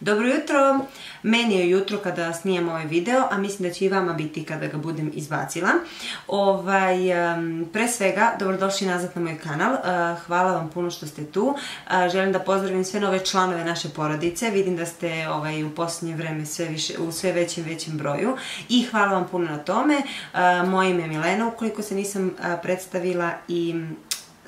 Dobro jutro! Meni je jutro kada snijem ovaj video, a mislim da će i vama biti kada ga budem izbacila. Ovaj, pre svega, dobrodošli nazad na moj kanal. Hvala vam puno što ste tu. Želim da pozdravim sve nove članove naše porodice. Vidim da ste ovaj, u posljednje vreme sve više, u sve većem većem broju. I hvala vam puno na tome. Moje ime je Milena, ukoliko se nisam predstavila i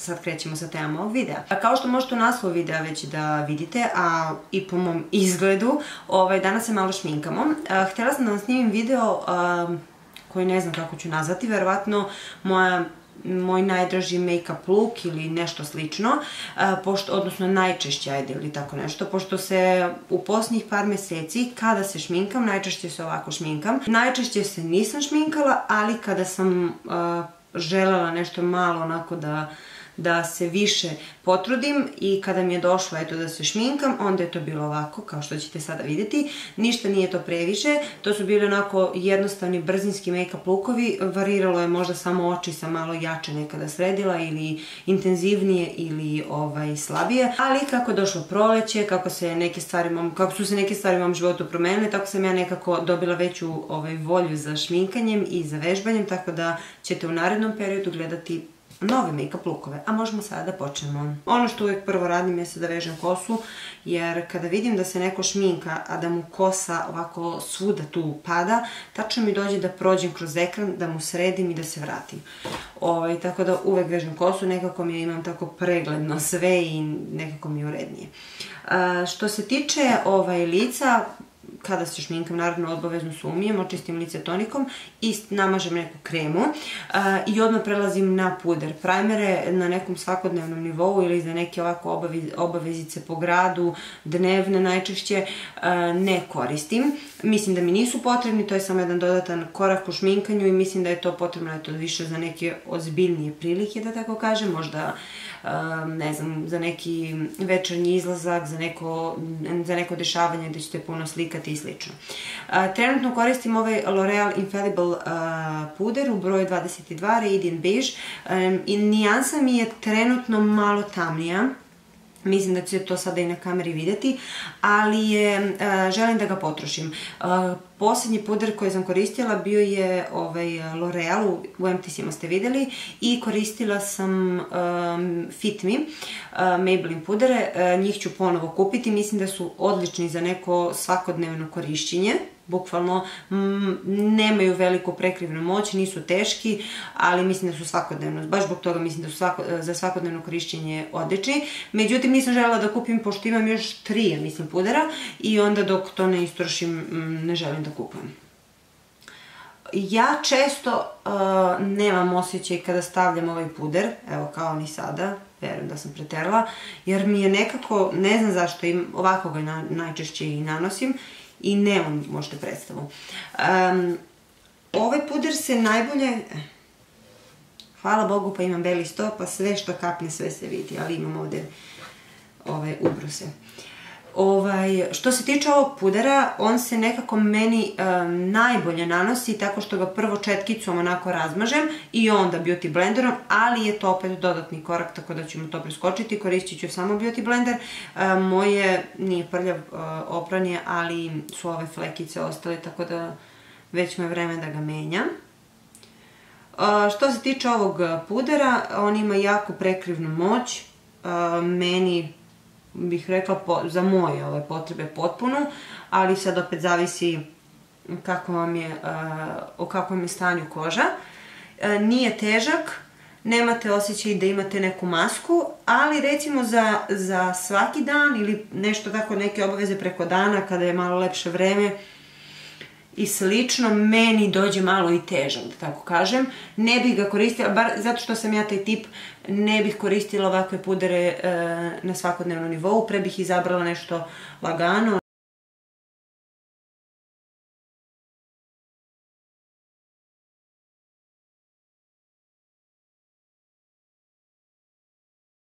sad krećemo sa temom ovog videa. Kao što možete u naslovu videa već da vidite, a i po mom izgledu, ovaj, danas se malo šminkamo. Htjela sam da vam snimim video koji ne znam kako ću nazvati, verovatno moja moj najdraži make-up look ili nešto slično, pošto, odnosno najčešće, ajde ili tako nešto, pošto se u posljednjih par meseci, kada se šminkam, najčešće se ovako šminkam. Najčešće se nisam šminkala, ali kada sam želela nešto malo onako da da se više potrudim i kada mi je došlo eto da se šminkam, onda je to bilo ovako, kao što ćete sada vidjeti. Ništa nije to previše, to su bili onako jednostavni brzinski make-up lookovi, variralo je možda samo oči sam malo jače nekada sredila ili intenzivnije ili ovaj slabije, ali kako je došlo proleće, kako se neke stvari kako su se neke stvari u mom životu promenile, tako sam ja nekako dobila veću ovaj volju za šminkanjem i za vežbanjem, tako da ćete u narednom periodu gledati nove make-up lookove, a možemo sada da počnemo. Ono što uvijek prvo radim je da vežem kosu, jer kada vidim da se neko šminka, a da mu kosa ovako svuda tu pada, tačno mi dođe da prođem kroz ekran, da mu sredim i da se vratim. Ovaj, tako da uvek vežem kosu, nekako mi imam tako pregledno sve i nekako mi je urednije. Što se tiče ovaj, lica, kada se šminkam, naravno obavezno se umijem, očistim lice tonikom i namažem neku kremu i odmah prelazim na puder. Primere na nekom svakodnevnom nivou ili za neke ovako obavezice po gradu, dnevne najčešće, ne koristim. Mislim da mi nisu potrebni, to je samo jedan dodatan korak u šminkanju i mislim da je to potrebno eto, više za neke ozbiljnije prilike, da tako kažem, možda ne znam, za neki večernji izlazak, za neko, za neko dešavanje da ćete puno slikati i slično. Trenutno koristim ovaj L'Oreal Infallible puder u broju 22 Radiant Beige i nijansa mi je trenutno malo tamnija, Mislim da ćete to sada i na kameri vidjeti, ali je, želim da ga potrošim. Posljednji puder koji sam koristila bio je ovaj, L'Oreal, u MTC-ima ste videli, i koristila sam um, Fit Me, uh, Maybelline pudere. Uh, njih ću ponovo kupiti, mislim da su odlični za neko svakodnevno korišćenje bukvalno nemaju veliku prekrivnu moć, nisu teški, ali mislim da su svakodnevno, baš zbog toga mislim da su svako, za svakodnevno korišćenje odlični. Međutim, nisam želela da kupim, pošto imam još tri, mislim, pudera i onda dok to ne istrošim, ne želim da kupujem. Ja često uh, nemam osjećaj kada stavljam ovaj puder, evo kao ni sada, verujem da sam preterala, jer mi je nekako, ne znam zašto, im, ovako ga na, najčešće i nanosim, i nemam možete predstavu. Um, ovaj puder se najbolje, hvala Bogu pa imam beli stop, pa sve što kapne sve se vidi, ali imam ovde ovaj, ubruse. Ovaj, što se tiče ovog pudera, on se nekako meni um, najbolje nanosi tako što ga prvo četkicom onako razmažem i onda beauty blenderom, ali je to opet dodatni korak, tako da ćemo to preskočiti. Koristit ću samo beauty blender. Um, moje nije prljav uh, opran ali su ove flekice ostale, tako da već me vreme da ga menjam. Uh, što se tiče ovog pudera, on ima jako prekrivnu moć. Uh, meni bih rekla po, za moje ove potrebe potpuno, ali sad opet zavisi kako vam je, o kakvom je stanju koža. Nije težak, nemate osjećaj da imate neku masku, ali recimo za, za svaki dan ili nešto tako neke obaveze preko dana kada je malo lepše vreme, i slično, meni dođe malo i težak, da tako kažem. Ne bih ga koristila, bar zato što sam ja taj tip, ne bih koristila ovakve pudere e, na svakodnevnom nivou, pre bih izabrala nešto lagano,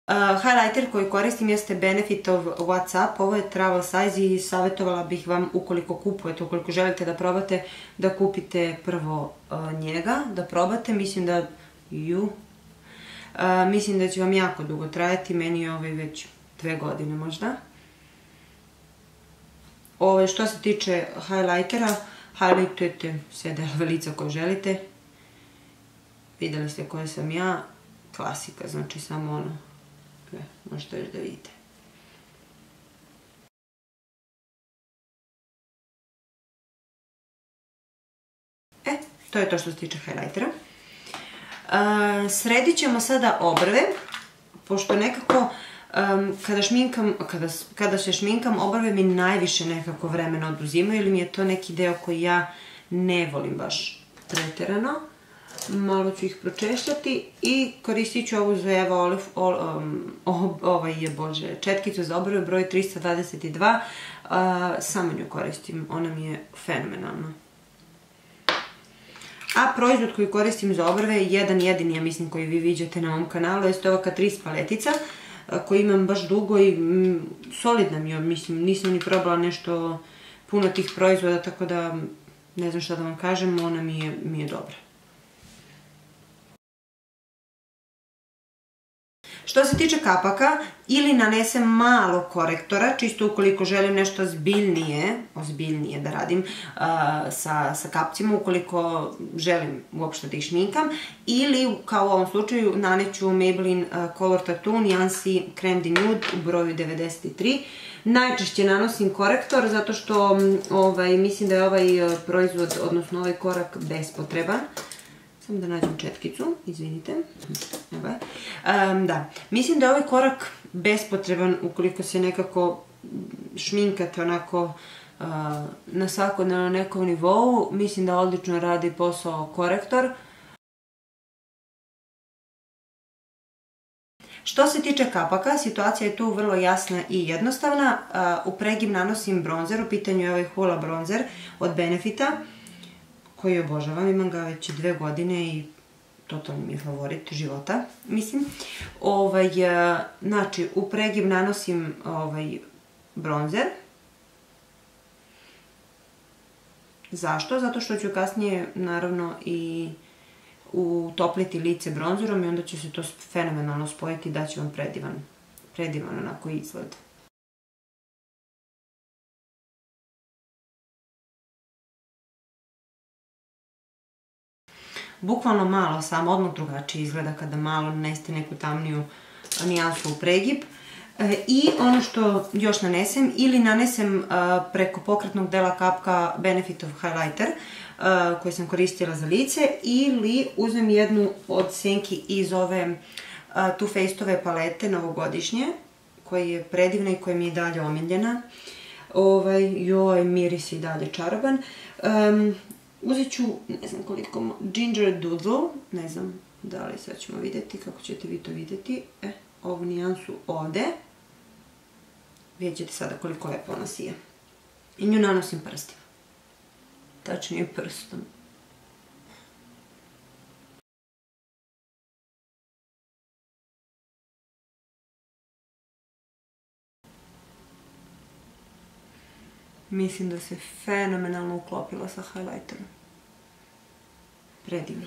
Uh, highlighter koji koristim jeste Benefitov Whatsapp, ovo je travel size i savjetovala bih vam ukoliko kupujete, ukoliko želite da probate, da kupite prvo uh, njega, da probate, mislim da ju, mislim da će vam jako dugo trajati, meni je ovaj već dve godine možda. Ove, što se tiče highlightera, highlightujete sve delove lica koje želite. Videli ste koje sam ja. Klasika, znači samo ono. Možete još da vidite. E, to je to što se tiče highlightera. Sredit ćemo sada obrve, pošto nekako kada šminkam, kada, kada se šminkam, obrve mi najviše nekako vremena oduzimaju ili mi je to neki deo koji ja ne volim baš preterano. Malo ću ih pročešljati i koristit ću ovu Zoeva um, ovaj je, bože, četkicu za obrve, broj 322. Uh, samo nju koristim, ona mi je fenomenalna. A proizvod koji koristim za obrve je jedan jedini, ja mislim, koji vi viđate na ovom kanalu, jeste ova Catrice paletica, koju imam baš dugo i mm, solidna mi je, mislim, nisam ni probala nešto puno tih proizvoda, tako da ne znam šta da vam kažem, ona mi je, mi je dobra. Što se tiče kapaka, ili nanesem malo korektora, čisto ukoliko želim nešto zbiljnije, ozbiljnije da radim uh, sa, sa kapcima, ukoliko želim uopšte da ih šminkam, ili, kao u ovom slučaju, naneću Maybelline uh, Color Tattoo Niansi Creme de Nude u broju 93. Najčešće nanosim korektor zato što ovaj, mislim da je ovaj uh, proizvod, odnosno ovaj korak bespotreban. Samo da nađem četkicu, izvinite. Evo je. Da, mislim da je ovaj korak bespotreban ukoliko se nekako šminkate onako uh, na svakodnevno nekom nivou. Mislim da odlično radi posao korektor. Što se tiče kapaka, situacija je tu vrlo jasna i jednostavna. U pregim nanosim bronzer, u pitanju je ovaj Hula bronzer od Benefita koji obožavam, imam ga već dve godine i totalno mi je favorit života, mislim. Ovaj, e, znači, u pregib nanosim ovaj, bronzer. Zašto? Zato što ću kasnije, naravno, i utopliti lice bronzerom i onda će se to fenomenalno spojiti i daće vam predivan, predivan onako izgled. Bukvalno malo samo, odmah drugačije izgleda kada malo naneste neku tamniju nijansu u pregib. E, I ono što još nanesem, ili nanesem e, preko pokretnog dela kapka Benefitov Highlighter, e, koji sam koristila za lice, ili uzmem jednu od senki iz ove Too Faced-ove palete novogodišnje, koja je predivna i koja mi je dalje omiljena. Ovaj, joj, miris i dalje čaroban. Uzet ću, ne znam koliko, Ginger Doodle, ne znam da li sad ćemo vidjeti, kako ćete vi to vidjeti. E, ovu nijansu ode. Vidjet ćete sada koliko lepo ona sije. I nju nanosim prstima. Tačnije prstom. Mislim da se fenomenalno uklopila sa highlighterom. Predivno.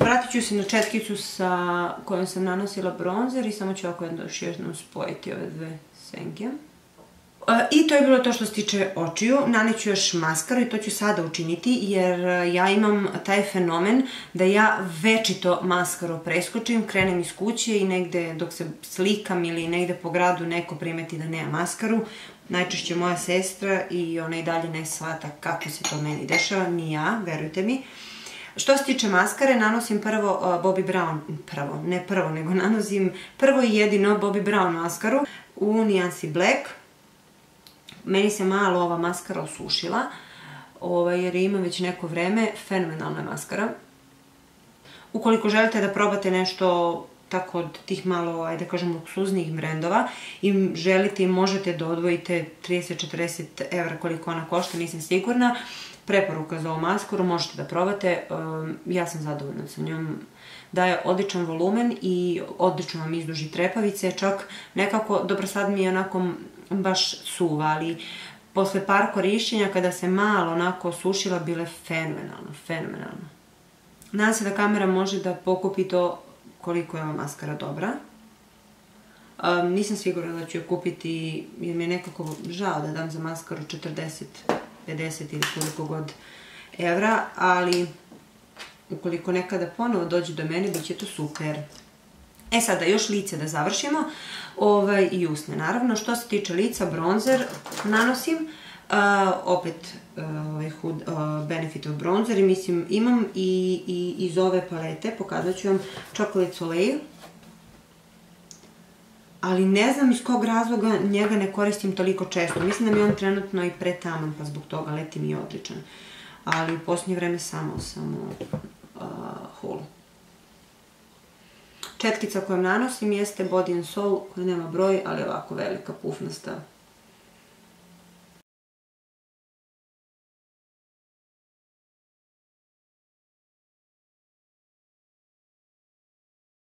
Vratit ću se na četkicu sa kojom sam nanosila bronzer i samo ću ovako još jednom spojiti ove dve senke. E, I to je bilo to što se tiče očiju. Naneću još maskaru i to ću sada učiniti jer e, ja imam taj fenomen da ja večito maskaru preskočim, krenem iz kuće i negde dok se slikam ili negde po gradu neko primeti da nema maskaru, najčešće moja sestra i ona i dalje ne shvata kako se to meni dešava, ni ja, verujte mi. Što se tiče maskare, nanosim prvo uh, Bobbi Brown, prvo, ne prvo, nego nanosim prvo i jedino Bobbi Brown maskaru u nijansi Black. Meni se malo ova maskara osušila, ovaj, jer ima već neko vreme, fenomenalna maskara. Ukoliko želite da probate nešto tako od tih malo, ajde da kažem, luksuznijih brendova i želite i možete da odvojite 30-40 evra koliko ona košta, nisam sigurna. Preporuka za ovu maskoru, možete da probate, ja sam zadovoljna sa njom. Daje odličan volumen i odlično vam izduži trepavice, čak nekako, dobro sad mi je onako baš suva, ali posle par korišćenja kada se malo onako sušila, bile fenomenalno, fenomenalno. Nadam se da kamera može da pokupi to koliko je ova maskara dobra. Um, nisam sigurna da ću je kupiti jer mi je nekako žao da dam za maskaru 40, 50 ili koliko god evra, ali ukoliko nekada ponovo dođe do mene, bit će to super. E sada, još lice da završimo. Ovaj, I usne, naravno. Što se tiče lica, bronzer nanosim. Uh, opet uh, ovaj uh, Benefit of Bronzer i mislim imam i, i iz ove palete, pokazat ću vam Chocolate Soleil ali ne znam iz kog razloga njega ne koristim toliko često. Mislim da mi on trenutno i pretaman, pa zbog toga leti mi je odličan. Ali u posljednje vreme samo, samo uh, hulu. Četkica kojom nanosim jeste Body and Soul koja nema broj, ali ovako velika, pufnasta.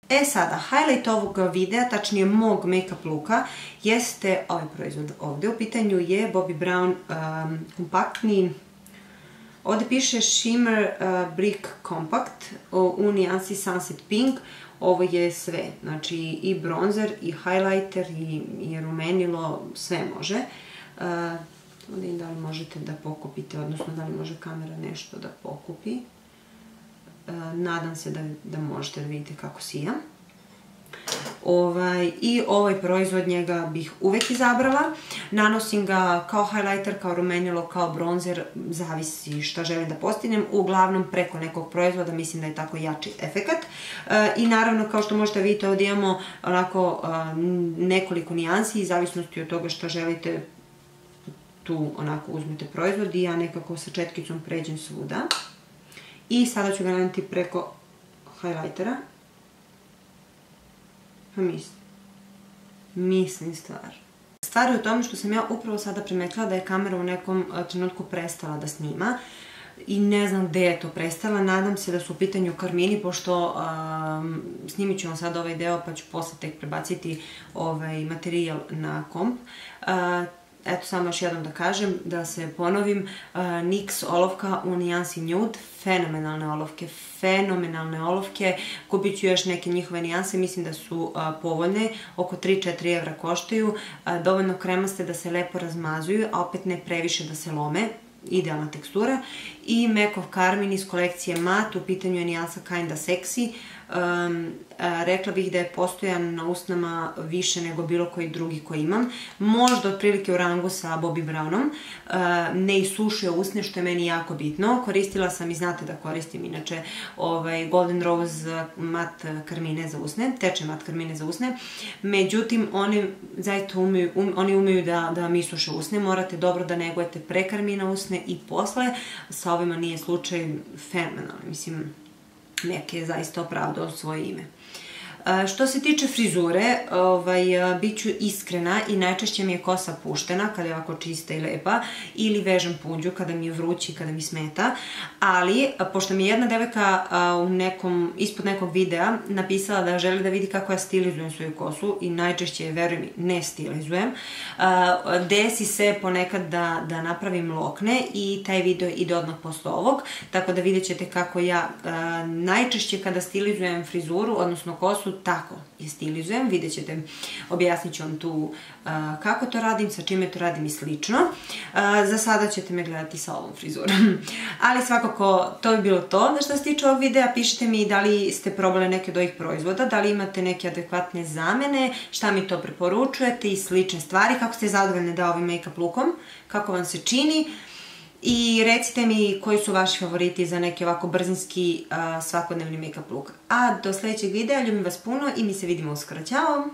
E sada, highlight ovog videa, tačnije mog make-up looka, jeste ovaj proizvod ovde. U pitanju je Bobbi Brown um, kompaktni Ovde piše Shimmer uh, Brick Compact u nijansi Sunset Pink. Ovo je sve, znači i bronzer, i highlighter, i, i rumenilo, sve može. Uh, da li možete da pokupite, odnosno da li može kamera nešto da pokupi. Uh, nadam se da, da možete da vidite kako sija. Ovaj, I ovaj proizvod njega bih uvek izabrala. Nanosim ga kao highlighter, kao rumenilo, kao bronzer, zavisi šta želim da postignem. Uglavnom preko nekog proizvoda mislim da je tako jači efekat. E, I naravno kao što možete vidjeti ovdje imamo onako e, nekoliko nijansi i zavisnosti od toga šta želite tu onako uzmete proizvod i ja nekako sa četkicom pređem svuda. I sada ću ga naneti preko highlightera Pa mislim. Mislim stvar. Stvar je u tome što sam ja upravo sada primetila da je kamera u nekom trenutku prestala da snima i ne znam gde je to prestala. Nadam se da su u pitanju karmini, pošto snimit ću vam sad ovaj deo pa ću posle tek prebaciti ovaj materijal na komp. Eto samo još jednom da kažem, da se ponovim, uh, NYX olovka u nijansi nude, fenomenalne olovke, fenomenalne olovke, kupit ću još neke njihove nijanse, mislim da su uh, povoljne, oko 3-4 evra koštaju, uh, dovoljno kremaste da se lepo razmazuju, a opet ne previše da se lome, idealna tekstura, i MAC of Carmine iz kolekcije Matte, u pitanju je nijansa Kinda Sexy, um, a, rekla bih da je postojan na usnama više nego bilo koji drugi koji imam. Možda otprilike u rangu sa Bobbi Brownom. Uh, ne isušio usne, što je meni jako bitno. Koristila sam i znate da koristim inače ovaj Golden Rose mat karmine za usne, teče mat karmine za usne. Međutim, oni zaista umeju, um, oni umeju da, da mi isuše usne. Morate dobro da negujete pre karmina usne i posle. Sa ovima nije slučaj fenomenalno. Mislim, Neki je zaista opravdao svoje ime. Što se tiče frizure, ovaj, bit ću iskrena i najčešće mi je kosa puštena kada je ovako čista i lepa ili vežem punđu kada mi je vrući, kada mi smeta, ali pošto mi je jedna devojka u nekom, ispod nekog videa napisala da želi da vidi kako ja stilizujem svoju kosu i najčešće, verujem mi, ne stilizujem, desi se ponekad da, da napravim lokne i taj video ide odmah posle ovog, tako da vidjet ćete kako ja najčešće kada stilizujem frizuru, odnosno kosu, tako je stilizujem, vidjet ćete, objasnit ću vam tu uh, kako to radim, sa čime to radim i slično. Uh, za sada ćete me gledati sa ovom frizurom. Ali svakako, to bi bilo to. Što se tiče ovog videa, pišite mi da li ste probale neke od ovih proizvoda, da li imate neke adekvatne zamene, šta mi to preporučujete i slične stvari, kako ste zadovoljne da ovim make-up lookom, kako vam se čini. I recite mi koji su vaši favoriti za neki ovako brzinski svakodnevni make-up look. A do sledećeg videa, ljubim vas puno i mi se vidimo uskoro. Ćao!